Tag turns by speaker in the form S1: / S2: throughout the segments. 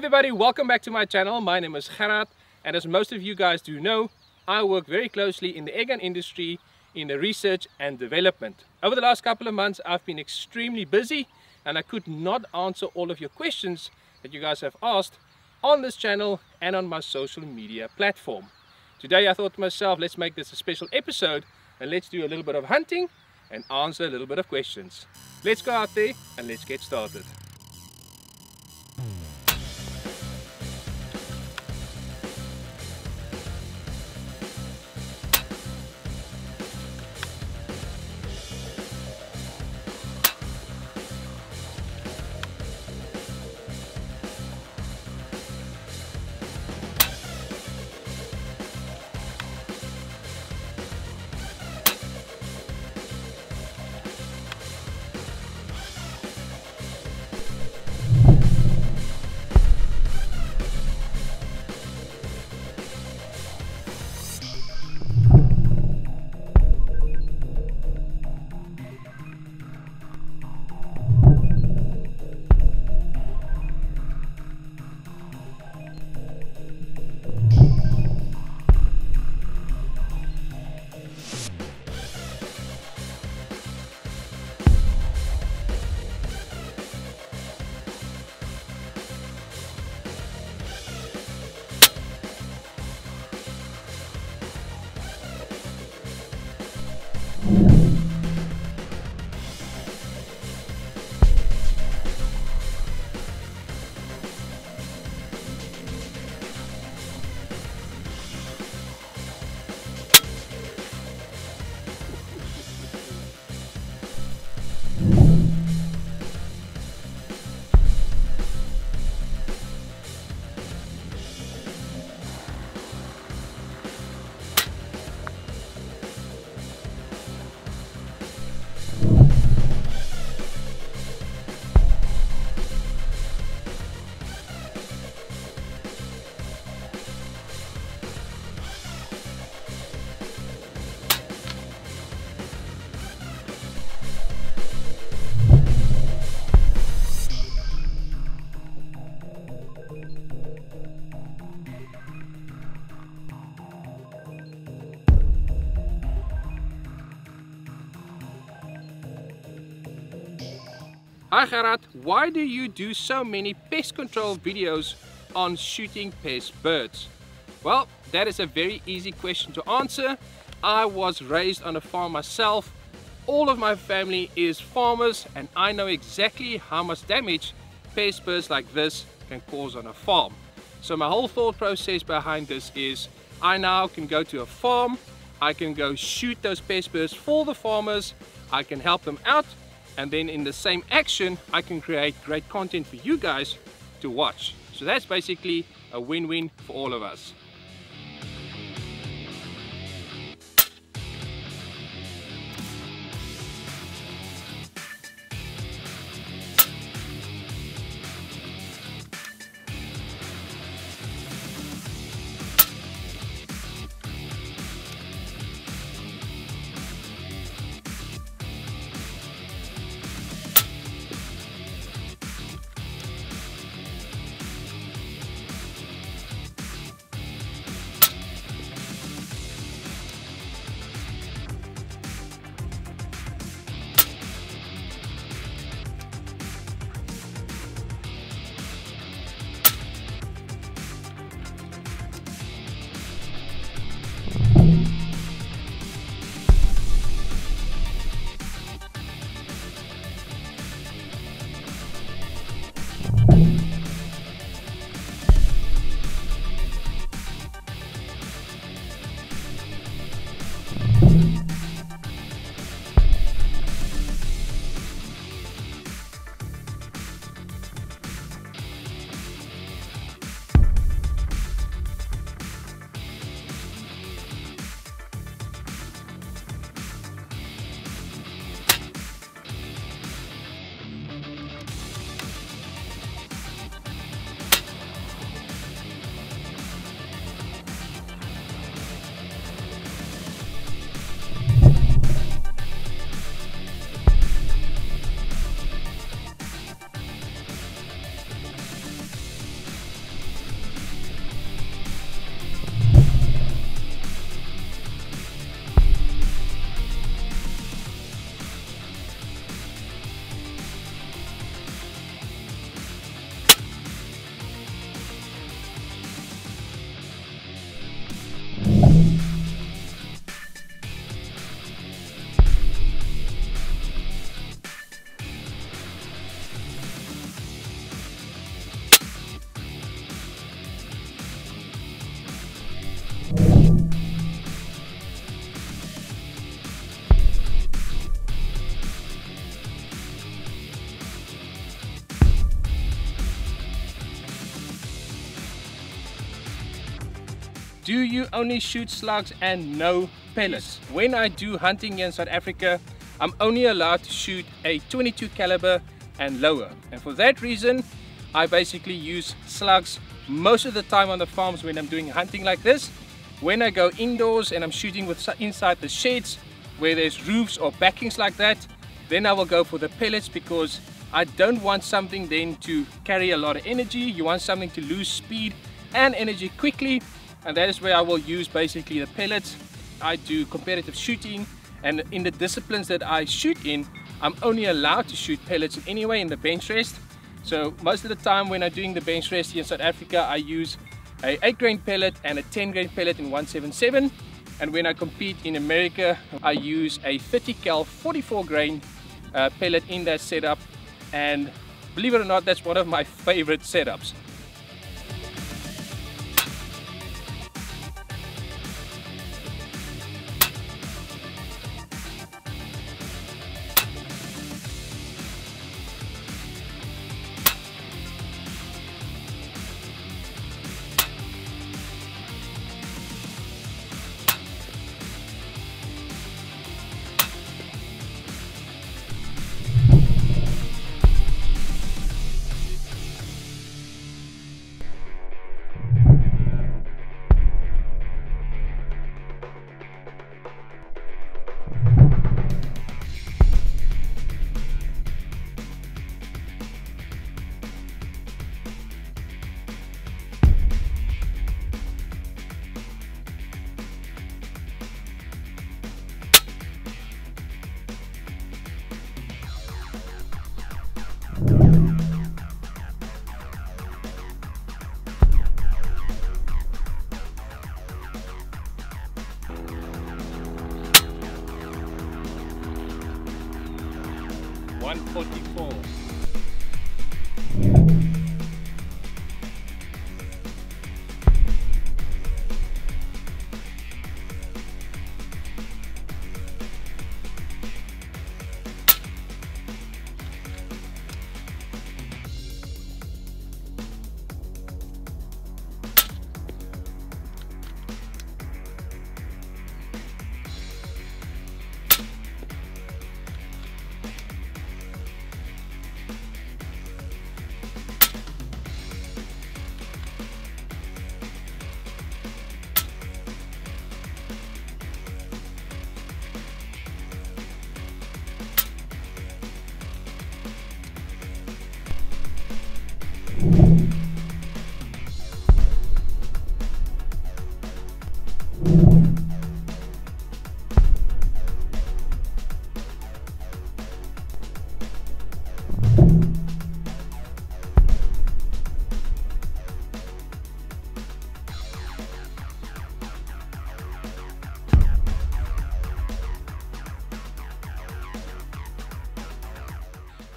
S1: everybody, welcome back to my channel. My name is Gerhard and as most of you guys do know, I work very closely in the airgun industry in the research and development. Over the last couple of months I've been extremely busy and I could not answer all of your questions that you guys have asked on this channel and on my social media platform. Today I thought to myself, let's make this a special episode and let's do a little bit of hunting and answer a little bit of questions. Let's go out there and let's get started. Hi Gerhard, why do you do so many pest control videos on shooting pest birds? Well, that is a very easy question to answer. I was raised on a farm myself. All of my family is farmers and I know exactly how much damage pest birds like this can cause on a farm. So my whole thought process behind this is I now can go to a farm, I can go shoot those pest birds for the farmers, I can help them out and then in the same action I can create great content for you guys to watch. So that's basically a win-win for all of us Do you only shoot slugs and no pellets? When I do hunting in South Africa, I'm only allowed to shoot a 22 caliber and lower. And for that reason, I basically use slugs most of the time on the farms when I'm doing hunting like this. When I go indoors and I'm shooting with inside the sheds where there's roofs or backings like that, then I will go for the pellets because I don't want something then to carry a lot of energy. You want something to lose speed and energy quickly and that is where I will use basically the pellets. I do competitive shooting and in the disciplines that I shoot in, I'm only allowed to shoot pellets anyway in the bench rest. So most of the time when I'm doing the bench rest here in South Africa, I use a 8 grain pellet and a 10 grain pellet in 177. And when I compete in America, I use a 30 cal 44 grain uh, pellet in that setup. And believe it or not, that's one of my favorite setups.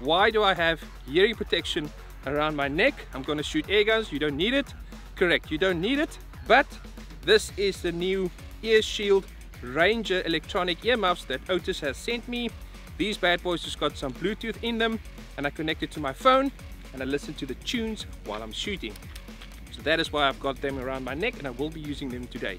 S1: Why do I have hearing protection around my neck? I'm to shoot air guns. You don't need it. Correct, you don't need it. But this is the new Ear Shield Ranger electronic earmuffs that Otis has sent me. These bad boys just got some Bluetooth in them and I connect it to my phone and I listen to the tunes while I'm shooting. So that is why I've got them around my neck and I will be using them today.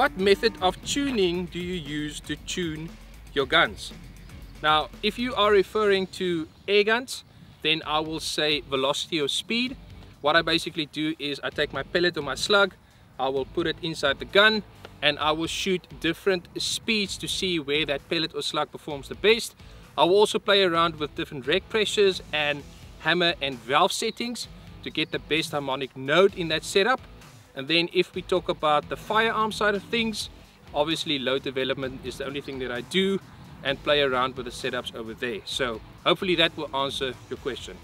S1: What method of tuning do you use to tune your guns? Now, if you are referring to air guns, then I will say velocity or speed. What I basically do is I take my pellet or my slug, I will put it inside the gun, and I will shoot different speeds to see where that pellet or slug performs the best. I will also play around with different reg pressures and hammer and valve settings to get the best harmonic note in that setup. And then if we talk about the firearm side of things, obviously load development is the only thing that I do and play around with the setups over there. So hopefully that will answer your question.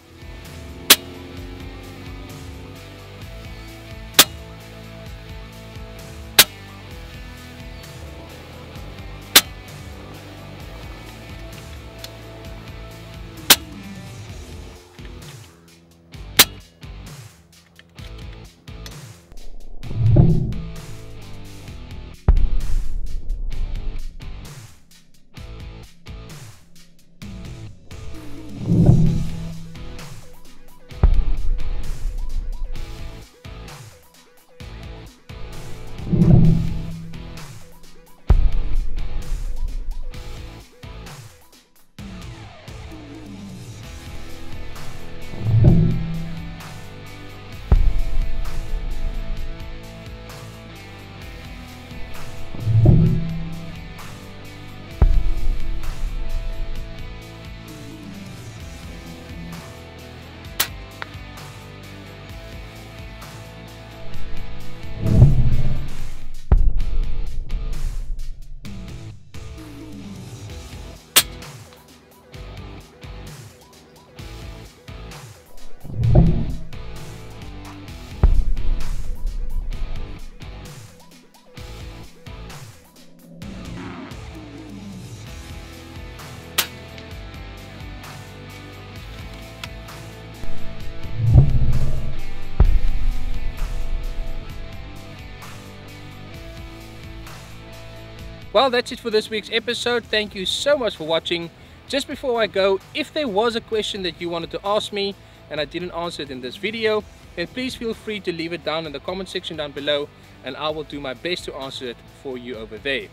S1: Well, that's it for this week's episode. Thank you so much for watching. Just before I go, if there was a question that you wanted to ask me and I didn't answer it in this video, then please feel free to leave it down in the comment section down below and I will do my best to answer it for you over there.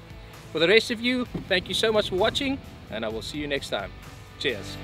S1: For the rest of you, thank you so much for watching and I will see you next time. Cheers.